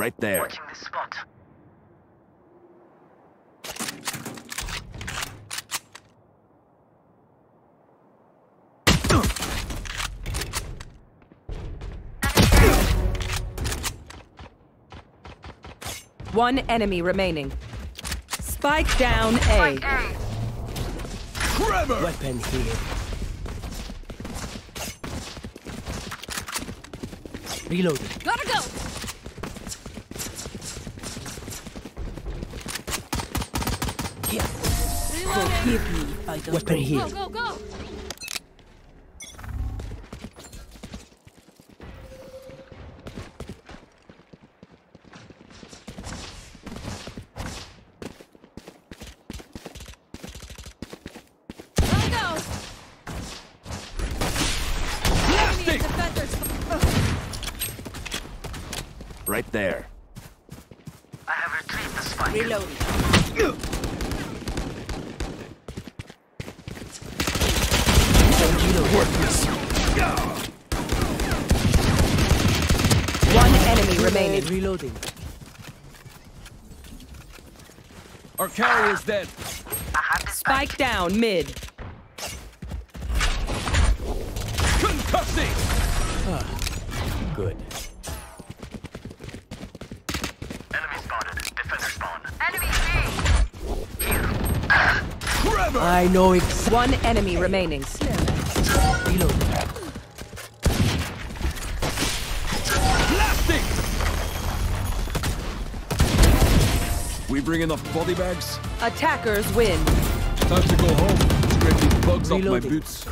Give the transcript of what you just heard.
Right there. Watching this spot. One enemy remaining. Spike down A. Weapon here. Reloading. Gotta go! Here. Forgive me if I don't Weapon Go, here. go, go! Go! Right there. I have retrieved the spike. Reloading. One enemy remaining. Reloading. Our carrier is dead. I have this Spike down mid. Concussing! Ah, good. enemy spotted. Defender spawn. Enemy B! I know exactly. One enemy remaining. We bring in the body bags? Attackers win. Time to go home. Scraping bugs off my Reloading. boots.